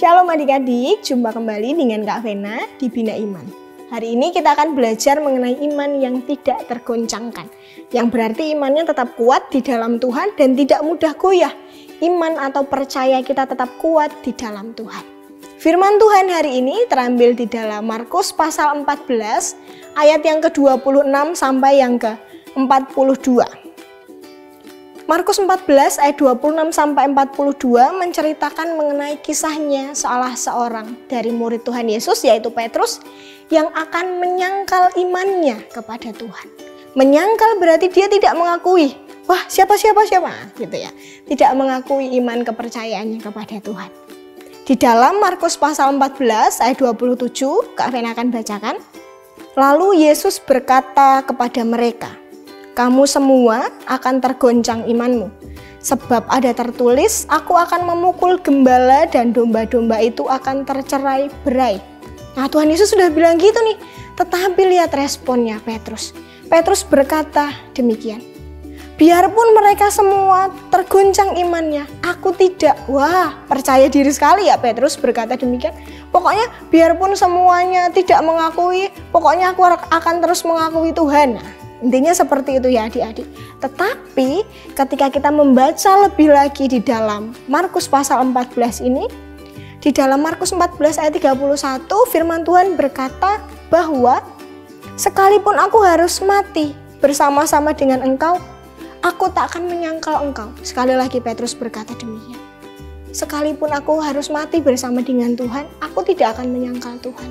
Shalom adik-adik, jumpa kembali dengan Kak Vena di Bina Iman. Hari ini kita akan belajar mengenai iman yang tidak tergoncangkan. Yang berarti imannya tetap kuat di dalam Tuhan dan tidak mudah goyah. Iman atau percaya kita tetap kuat di dalam Tuhan. Firman Tuhan hari ini terambil di dalam Markus pasal 14 ayat yang ke-26 sampai yang ke-42. Markus 14 ayat 26 sampai 42 menceritakan mengenai kisahnya salah seorang dari murid Tuhan Yesus yaitu Petrus yang akan menyangkal imannya kepada Tuhan. Menyangkal berarti dia tidak mengakui, wah siapa siapa siapa gitu ya. Tidak mengakui iman kepercayaannya kepada Tuhan. Di dalam Markus pasal 14 ayat 27, Kak Fen akan bacakan. Lalu Yesus berkata kepada mereka, kamu semua akan tergoncang imanmu. Sebab ada tertulis, aku akan memukul gembala dan domba-domba itu akan tercerai berai. Nah Tuhan Yesus sudah bilang gitu nih, tetapi lihat responnya Petrus. Petrus berkata demikian, biarpun mereka semua tergoncang imannya, aku tidak. Wah, percaya diri sekali ya Petrus berkata demikian. Pokoknya biarpun semuanya tidak mengakui, pokoknya aku akan terus mengakui Tuhan. Nah, Intinya seperti itu ya adik-adik. Tetapi ketika kita membaca lebih lagi di dalam Markus pasal 14 ini, di dalam Markus 14 ayat 31 firman Tuhan berkata bahwa sekalipun aku harus mati bersama-sama dengan engkau, aku tak akan menyangkal engkau. Sekali lagi Petrus berkata demikian. Sekalipun aku harus mati bersama dengan Tuhan, aku tidak akan menyangkal Tuhan.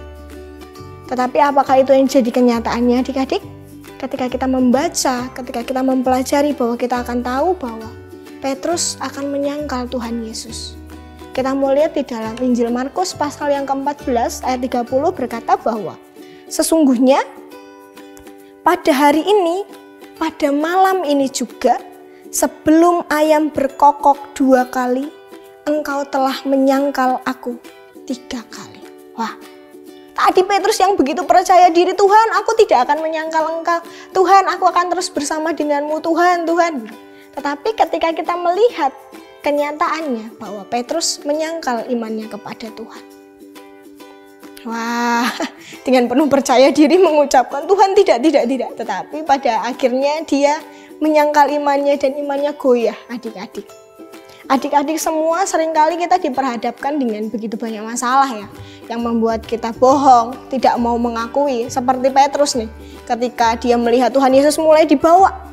Tetapi apakah itu yang jadi kenyataannya adik-adik? Ketika kita membaca, ketika kita mempelajari bahwa kita akan tahu bahwa Petrus akan menyangkal Tuhan Yesus. Kita mau lihat di dalam Injil Markus pasal yang ke-14 ayat 30 berkata bahwa sesungguhnya pada hari ini, pada malam ini juga, sebelum ayam berkokok dua kali, engkau telah menyangkal aku tiga kali. Wah, Tadi Petrus yang begitu percaya diri Tuhan, aku tidak akan menyangkal engkau. Tuhan, aku akan terus bersama denganmu Tuhan, Tuhan. Tetapi ketika kita melihat kenyataannya bahwa Petrus menyangkal imannya kepada Tuhan. Wah, dengan penuh percaya diri mengucapkan Tuhan tidak, tidak, tidak. Tetapi pada akhirnya dia menyangkal imannya dan imannya goyah adik-adik. Adik-adik semua sering kali kita diperhadapkan dengan begitu banyak masalah ya yang membuat kita bohong, tidak mau mengakui seperti Petrus nih ketika dia melihat Tuhan Yesus mulai dibawa.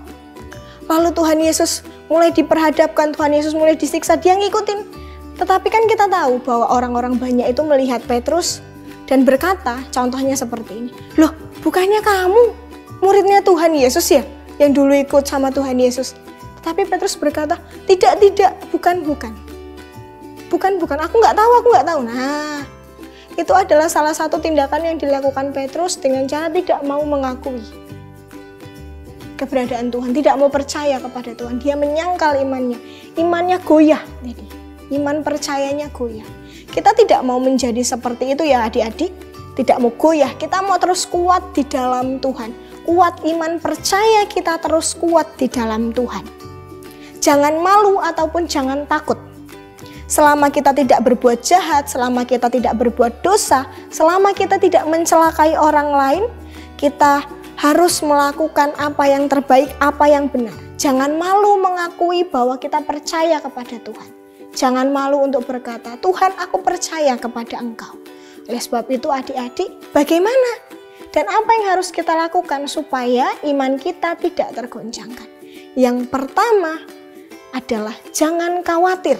Lalu Tuhan Yesus mulai diperhadapkan, Tuhan Yesus mulai disiksa, dia ngikutin. Tetapi kan kita tahu bahwa orang-orang banyak itu melihat Petrus dan berkata, contohnya seperti ini. Loh, bukannya kamu muridnya Tuhan Yesus ya? Yang dulu ikut sama Tuhan Yesus. Tapi Petrus berkata, tidak, tidak, bukan, bukan. Bukan, bukan, aku nggak tahu, aku nggak tahu. Nah, itu adalah salah satu tindakan yang dilakukan Petrus dengan cara tidak mau mengakui keberadaan Tuhan, tidak mau percaya kepada Tuhan. Dia menyangkal imannya, imannya goyah. Jadi, iman percayanya goyah. Kita tidak mau menjadi seperti itu ya adik-adik, tidak mau goyah. Kita mau terus kuat di dalam Tuhan. Kuat iman percaya kita terus kuat di dalam Tuhan jangan malu ataupun jangan takut. Selama kita tidak berbuat jahat, selama kita tidak berbuat dosa, selama kita tidak mencelakai orang lain, kita harus melakukan apa yang terbaik, apa yang benar. Jangan malu mengakui bahwa kita percaya kepada Tuhan. Jangan malu untuk berkata, "Tuhan, aku percaya kepada Engkau." Oleh sebab itu, adik-adik, bagaimana dan apa yang harus kita lakukan supaya iman kita tidak tergoncangkan? Yang pertama, adalah jangan khawatir.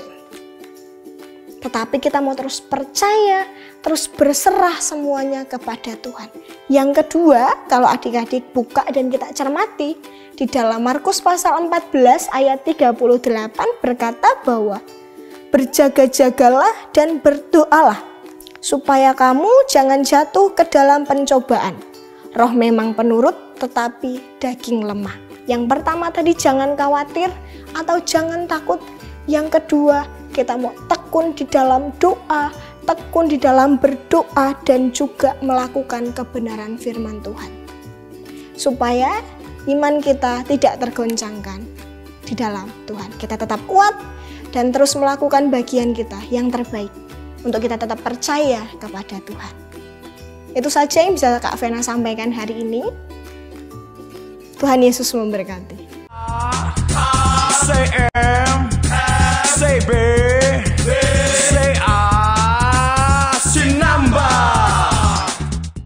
Tetapi kita mau terus percaya, terus berserah semuanya kepada Tuhan. Yang kedua, kalau adik-adik buka dan kita cermati, di dalam Markus pasal 14 ayat 38 berkata bahwa berjaga-jagalah dan berdoalah supaya kamu jangan jatuh ke dalam pencobaan. Roh memang penurut tetapi daging lemah. Yang pertama tadi jangan khawatir atau jangan takut. Yang kedua, kita mau tekun di dalam doa, tekun di dalam berdoa dan juga melakukan kebenaran firman Tuhan. Supaya iman kita tidak tergoncangkan di dalam Tuhan. Kita tetap kuat dan terus melakukan bagian kita yang terbaik. untuk kita tetap percaya kepada Tuhan. Itu saja yang bisa Kak Vena sampaikan hari ini. Tuhan Yesus memberkati.